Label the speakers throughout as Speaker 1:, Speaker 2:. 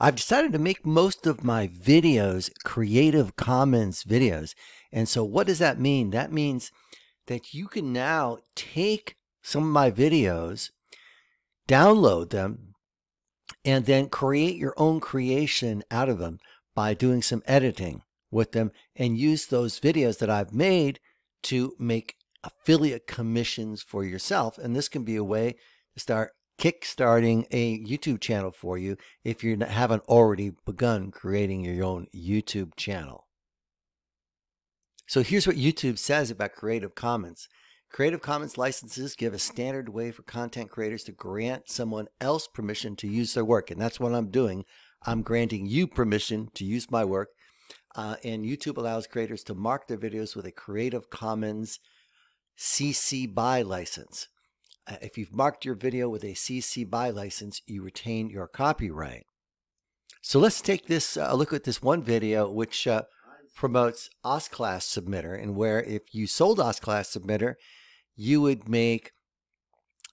Speaker 1: I've decided to make most of my videos Creative Commons videos. And so what does that mean? That means that you can now take some of my videos, download them, and then create your own creation out of them by doing some editing with them and use those videos that I've made to make affiliate commissions for yourself. And this can be a way to start kickstarting a YouTube channel for you if you haven't already begun creating your own YouTube channel. So here's what YouTube says about Creative Commons. Creative Commons licenses give a standard way for content creators to grant someone else permission to use their work. And that's what I'm doing. I'm granting you permission to use my work. Uh, and YouTube allows creators to mark their videos with a Creative Commons CC BY license. Uh, if you've marked your video with a CC BY license, you retain your copyright. So let's take this a uh, look at this one video which uh, promotes OSClass Submitter, and where if you sold OSClass Submitter, you would make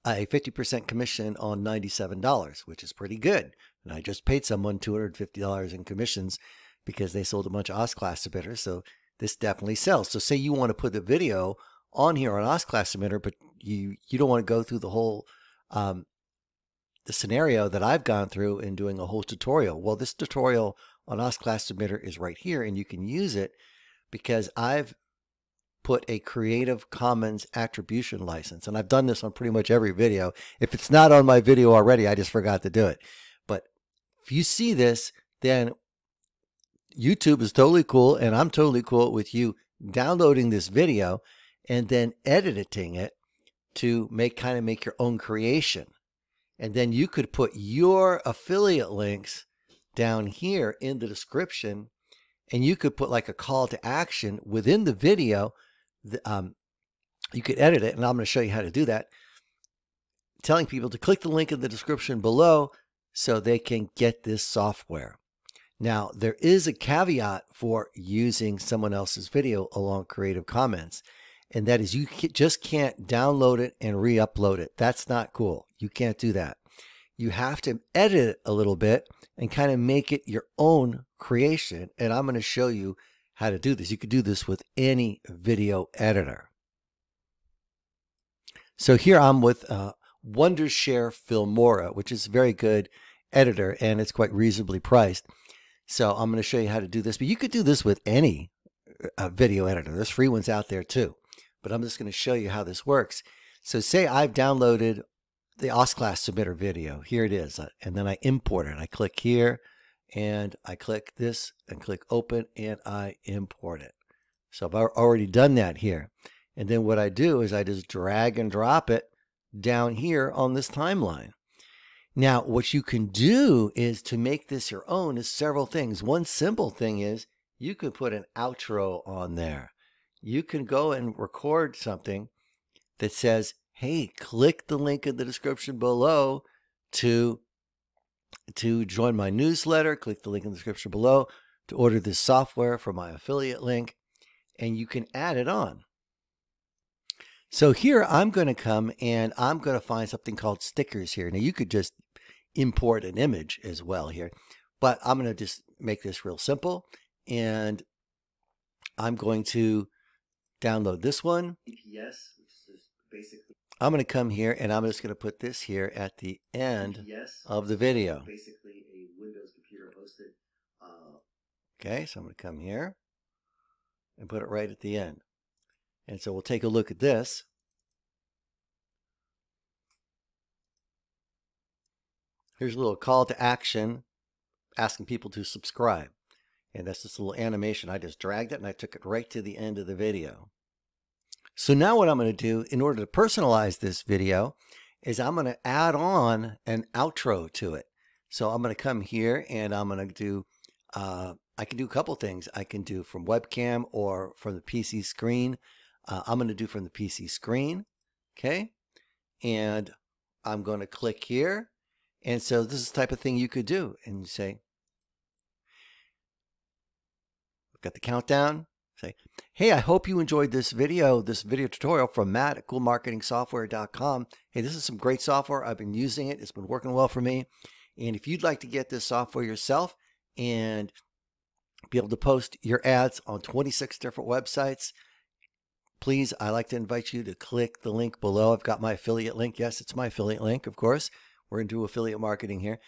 Speaker 1: a 50% commission on $97, which is pretty good. And I just paid someone $250 in commissions because they sold a bunch of OSClass Submitters. So this definitely sells. So say you want to put the video on here on OSClass Submitter, but you, you don't want to go through the whole um, the scenario that I've gone through in doing a whole tutorial. Well, this tutorial on OSClass Submitter is right here, and you can use it because I've put a Creative Commons attribution license. And I've done this on pretty much every video. If it's not on my video already, I just forgot to do it. But if you see this, then YouTube is totally cool, and I'm totally cool with you downloading this video and then editing it to make kind of make your own creation. And then you could put your affiliate links down here in the description and you could put like a call to action within the video. Um, you could edit it, and I'm going to show you how to do that. Telling people to click the link in the description below so they can get this software. Now, there is a caveat for using someone else's video along Creative Commons, and that is you just can't download it and re upload it. That's not cool. You can't do that you have to edit it a little bit and kind of make it your own creation. And I'm going to show you how to do this. You could do this with any video editor. So here I'm with uh, Wondershare Filmora, which is a very good editor and it's quite reasonably priced. So I'm going to show you how to do this. But you could do this with any uh, video editor. There's free ones out there too. But I'm just going to show you how this works. So say I've downloaded the OSClass submitter video. Here it is. Uh, and then I import it. I click here and I click this and click open and I import it. So I've already done that here. And then what I do is I just drag and drop it down here on this timeline. Now, what you can do is to make this your own is several things. One simple thing is you can put an outro on there. You can go and record something that says, hey, click the link in the description below to to join my newsletter. Click the link in the description below to order this software from my affiliate link, and you can add it on. So here I'm going to come and I'm going to find something called stickers here. Now you could just import an image as well here, but I'm going to just make this real simple and I'm going to download this one. EPS, which is basically I'm going to come here and I'm just going to put this here at the end yes, of the video. Basically a Windows computer hosted. Uh, okay, so I'm going to come here and put it right at the end. And so we'll take a look at this. Here's a little call to action asking people to subscribe. And that's this little animation. I just dragged it and I took it right to the end of the video. So now what I'm going to do in order to personalize this video is I'm going to add on an outro to it. So I'm going to come here and I'm going to do, uh, I can do a couple things. I can do from webcam or from the PC screen. Uh, I'm going to do from the PC screen. Okay. And I'm going to click here. And so this is the type of thing you could do. And you say, got the countdown. Say, hey, I hope you enjoyed this video, this video tutorial from Matt at coolmarketingsoftware.com. Hey, this is some great software. I've been using it. It's been working well for me. And if you'd like to get this software yourself and be able to post your ads on 26 different websites, please, I like to invite you to click the link below. I've got my affiliate link. Yes, it's my affiliate link, of course. We're into affiliate marketing here.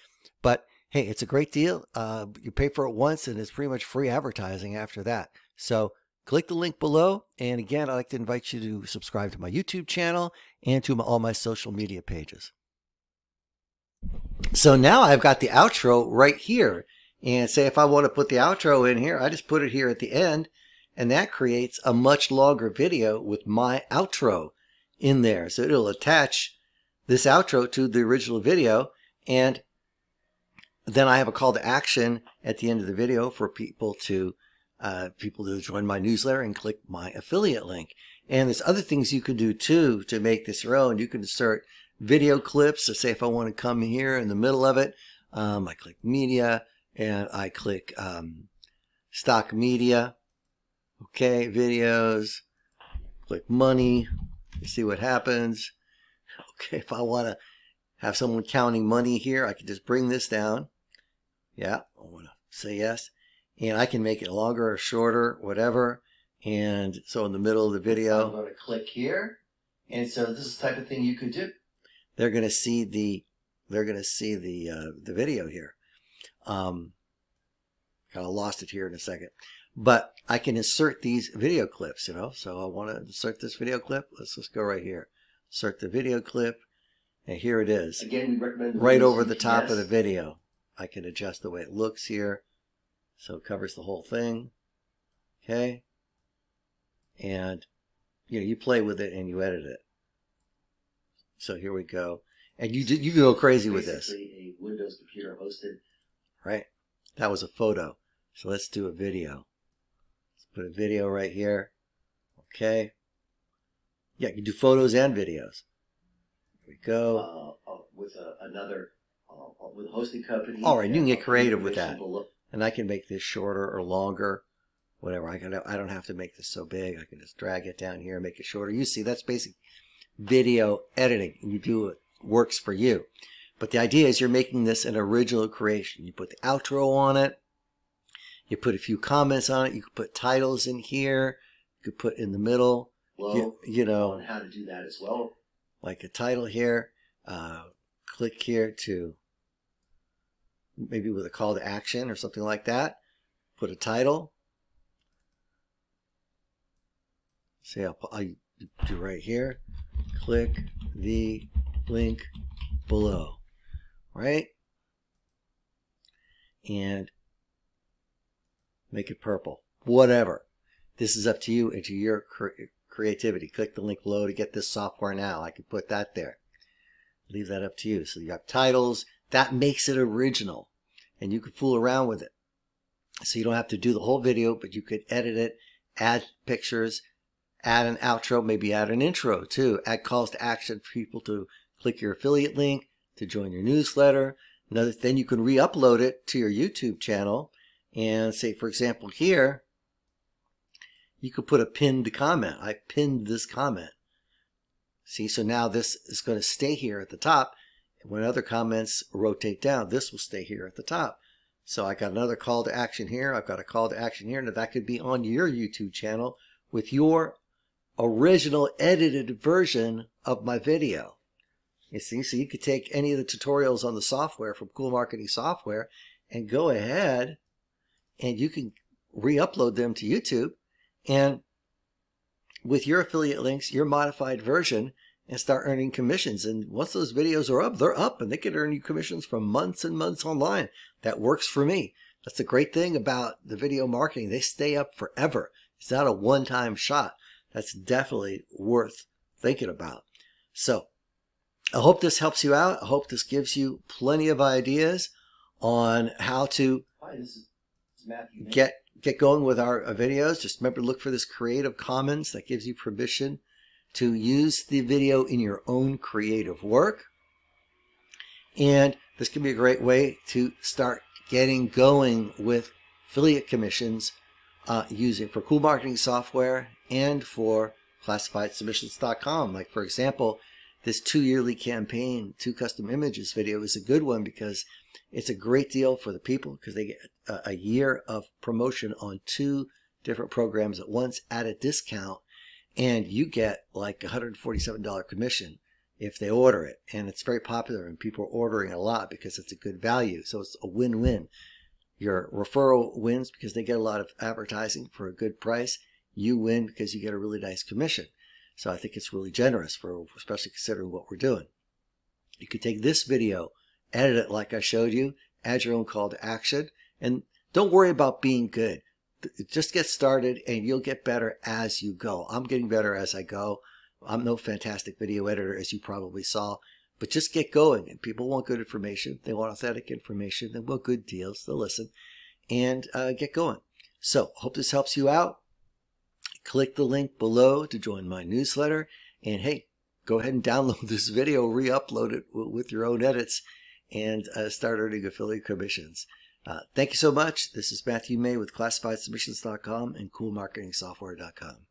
Speaker 1: But hey, it's a great deal. Uh, you pay for it once and it's pretty much free advertising after that. So click the link below. And again, I'd like to invite you to subscribe to my YouTube channel and to my, all my social media pages. So now I've got the outro right here. And say if I want to put the outro in here, I just put it here at the end. And that creates a much longer video with my outro in there. So it'll attach this outro to the original video. And then I have a call to action at the end of the video for people to uh, people to join my newsletter and click my affiliate link. And there's other things you can do too to make this your own. You can insert video clips. So say if I want to come here in the middle of it, um, I click media and I click um, stock media. Okay, videos. Click money. See what happens. Okay, if I want to have someone counting money here, I can just bring this down. Yeah, I want to say yes. And I can make it longer or shorter, whatever. And so in the middle of the video, I'm going to click here. And so this is the type of thing you could do. They're going to see the, they're going to see the, uh, the video here. Um, kind of lost it here in a second, but I can insert these video clips, you know, so I want to insert this video clip. Let's just go right here, insert the video clip. And here it is. Again, we recommend right over the top yes. of the video. I can adjust the way it looks here. So it covers the whole thing. Okay. And you know, you play with it and you edit it. So here we go. And you did you go crazy with this.
Speaker 2: a Windows computer hosted.
Speaker 1: Right. That was a photo. So let's do a video. Let's put a video right here. Okay. Yeah, you can do photos and videos. Here we
Speaker 2: go. Uh, uh, with uh, another uh, with a hosting company.
Speaker 1: All right, you can get creative with that, and I can make this shorter or longer, whatever. I can. I don't have to make this so big. I can just drag it down here, and make it shorter. You see, that's basic video editing. You do it works for you, but the idea is you're making this an original creation. You put the outro on it. You put a few comments on it. You could put titles in here. You could put in the middle.
Speaker 2: Well, you, you know, on how to do that as well.
Speaker 1: Like a title here. Uh, click here to maybe with a call to action or something like that. Put a title. Say I'll, i do right here. Click the link below, right? And make it purple, whatever. This is up to you and to your creativity. Click the link below to get this software now. I could put that there. Leave that up to you. So you have titles. That makes it original. And you can fool around with it. So you don't have to do the whole video, but you could edit it, add pictures, add an outro, maybe add an intro too. Add calls to action for people to click your affiliate link, to join your newsletter. Another you can re-upload it to your YouTube channel. And say, for example, here, you could put a pinned comment. I pinned this comment. See, so now this is going to stay here at the top. When other comments rotate down, this will stay here at the top. So I got another call to action here. I've got a call to action here. Now that could be on your YouTube channel with your original edited version of my video. You see, so you could take any of the tutorials on the software from Cool Marketing Software and go ahead and you can re-upload them to YouTube and with your affiliate links, your modified version, and start earning commissions. And once those videos are up, they're up and they can earn you commissions for months and months online. That works for me. That's the great thing about the video marketing. They stay up forever. It's not a one time shot. That's definitely worth thinking about. So I hope this helps you out. I hope this gives you plenty of ideas on how to
Speaker 2: Hi, this is Matthew.
Speaker 1: get get going with our uh, videos, just remember to look for this Creative Commons that gives you permission to use the video in your own creative work. And this can be a great way to start getting going with affiliate commissions uh, using for cool marketing software and for classifiedsubmissions.com. Like for example, this two yearly campaign, two custom images video is a good one because It's a great deal for the people because they get a, a year of promotion on two different programs at once at a discount, and you get like $147 commission if they order it. And it's very popular, and people are ordering a lot because it's a good value. So it's a win win. Your referral wins because they get a lot of advertising for a good price. You win because you get a really nice commission. So I think it's really generous for, especially considering what we're doing. You could take this video, edit it like I showed you, add your own call to action, and don't worry about being good. Just get started and you'll get better as you go. I'm getting better as I go. I'm no fantastic video editor, as you probably saw, but just get going. And people want good information. They want authentic information. They want good deals. They'll listen and uh, get going. So, hope this helps you out. Click the link below to join my newsletter. And hey, go ahead and download this video, re-upload it with your own edits, and uh, start earning affiliate commissions. Uh, thank you so much. This is Matthew May with ClassifiedSubmissions.com and CoolMarketingSoftware.com.